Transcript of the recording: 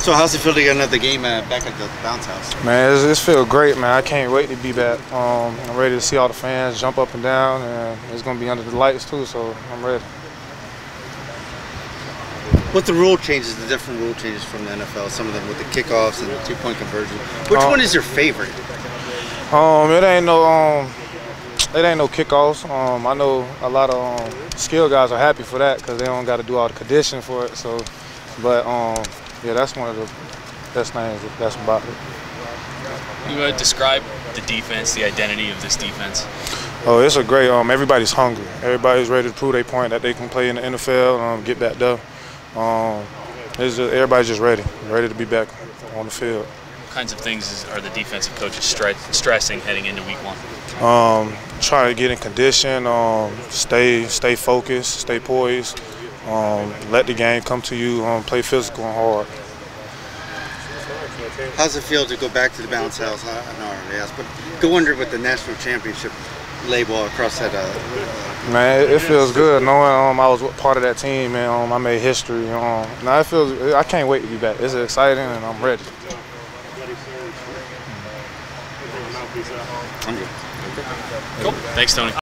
So how's it feel to get another game uh, back at the bounce house? Man, it's, it's feel great, man. I can't wait to be back. Um, I'm ready to see all the fans jump up and down, and it's gonna be under the lights too. So I'm ready. What the rule changes, the different rule changes from the NFL, some of them with the kickoffs and the two-point conversion. Which Uh, one is your favorite? Um, it ain't no um, it ain't no kickoffs. Um, I know a lot of um, skill guys are happy for that because they don't got to do all the conditioning for it. So, but um, yeah, that's one of the best things that's about it. You uh, describe the defense, the identity of this defense. Oh, it's a great. Um, everybody's hungry. Everybody's ready to prove their point that they can play in the NFL. Um, get back there. Um, it's just, everybody's just ready, ready to be back on the field. What kinds of things is, are the defensive coaches stre- stressing heading into week one? Um, try to get in condition. Um, stay, stay focused. Stay poised. Um, let the game come to you. Um, play physical and hard. How's it feel to go back to the bounce house? I, I know I already asked, but go under with the national championship label across that. Uh, Man, it, it feels good knowing um, I was part of that team and um, I made history. Um, now it feels. I can't wait to be back. It's exciting and I'm ready. I'm good. Cool. Thanks, Tony.